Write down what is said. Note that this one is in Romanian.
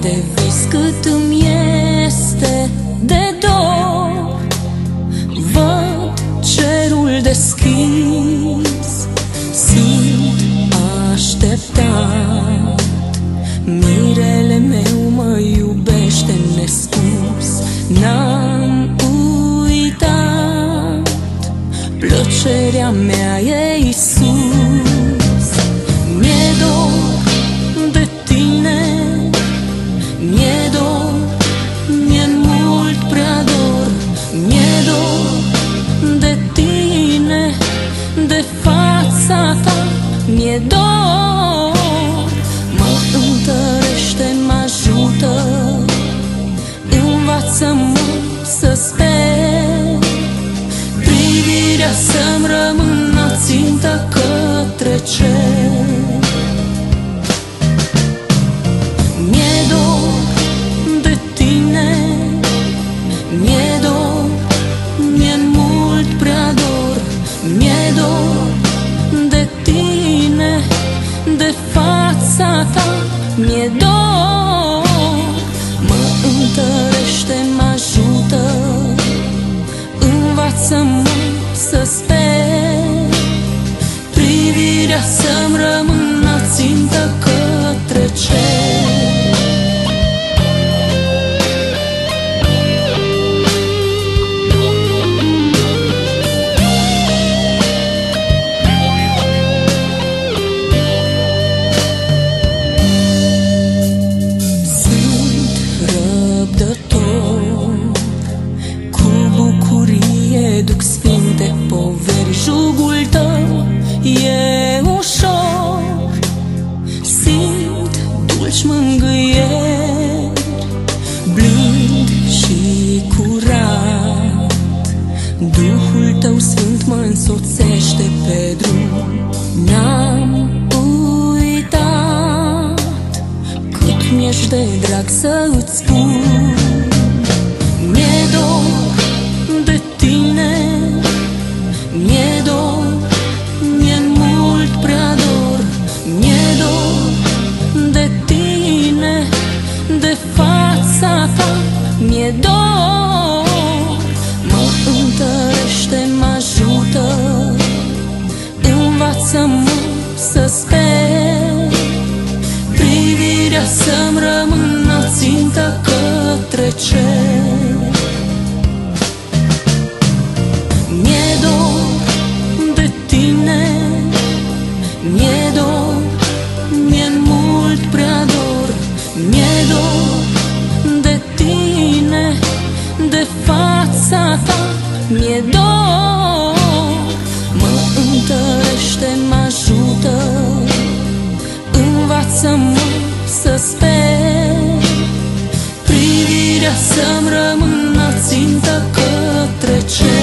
de vis. Cât îmi este de dor Văd cerul deschis, simt așteptat Mirele meu mă iubește nespus. N-am uitat Plăcerea mea e Isus mi-e dor. Mă întărește, mă ajută Învață-mă să sper. Privirea să-mi rămână țintă către cer. Mi-e dor de tine Mi-e dor, mi-e mult prea dor. Mi-e dor fața ta Mi-e duc sfinte poveri Jugul tău e ușor. Simt dulci mângâieri Blind și curat. Duhul tău sfânt mă însoțește pe drum. N-am uitat Cât mi-ești de drag să îți spun Învață-mă să sper. Privirea să-mi rămână țintă către cer. Mi-e dor de tine Mi-e dor, mi-e mult prea dor. Mi-e dor de fața ta Mi-e dor să mor, să sper. Privirea să-mi rămână țintă către cer.